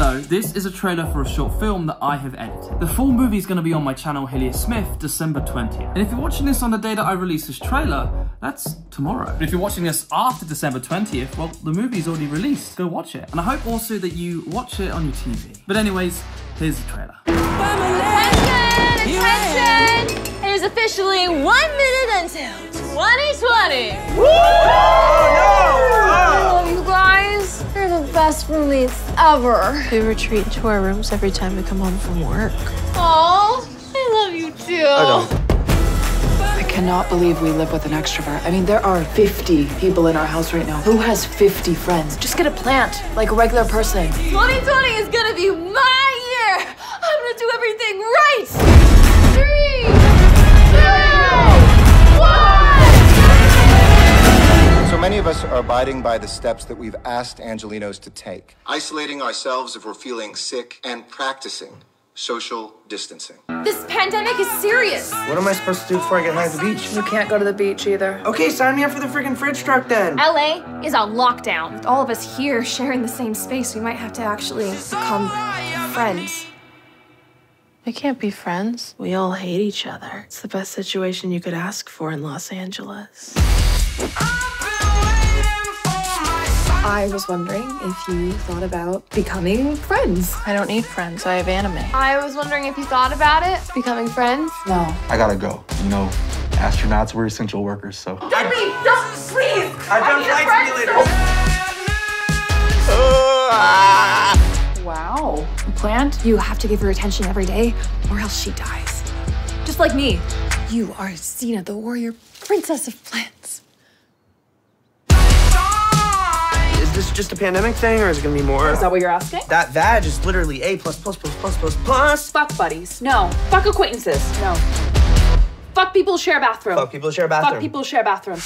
Hello, this is a trailer for a short film that I have edited. The full movie is going to be on my channel Hillier Smith December 20th. And if you're watching this on the day that I release this trailer, that's tomorrow. But if you're watching this after December 20th, well, the movie's already released. Go watch it. And I hope also that you watch it on your TV. But anyways, here's the trailer. Attention! Attention! It is officially one minute until 2020. I roommates ever. We retreat into our rooms every time we come home from work. Aw, I love you too. I cannot believe we live with an extrovert. I mean, there are 50 people in our house right now. Who has 50 friends? Just get a plant, like a regular person. 2020 is gonna be my year. I'm gonna do everything right. Many of us are abiding by the steps that we've asked Angelenos to take, isolating ourselves if we're feeling sick and practicing social distancing. This pandemic is serious. What am I supposed to do before I get high at the beach? You can't go to the beach either. Okay, sign me up for the freaking fridge truck then. LA is on lockdown. With all of us here sharing the same space, we might have to actually become friends. We can't be friends. We all hate each other. It's the best situation you could ask for in Los Angeles. Um, I was wondering if you thought about becoming friends. I don't need friends. I have anime. I was wondering if you thought about it, becoming friends. No. I gotta go. You know, astronauts were essential workers, so. Don't be, don't, please. I've done flight simulators. Wow. Plant, you have to give her attention every day, or else she dies. Just like me. You are Xena, the warrior princess of plants. Just a pandemic thing or is it gonna be more? Is that what you're asking? That vag is literally A plus plus plus plus plus plus. Fuck buddies. No. Fuck acquaintances. No. Fuck people share a bathroom. Fuck people share a bathroom. Fuck people who share a bathroom.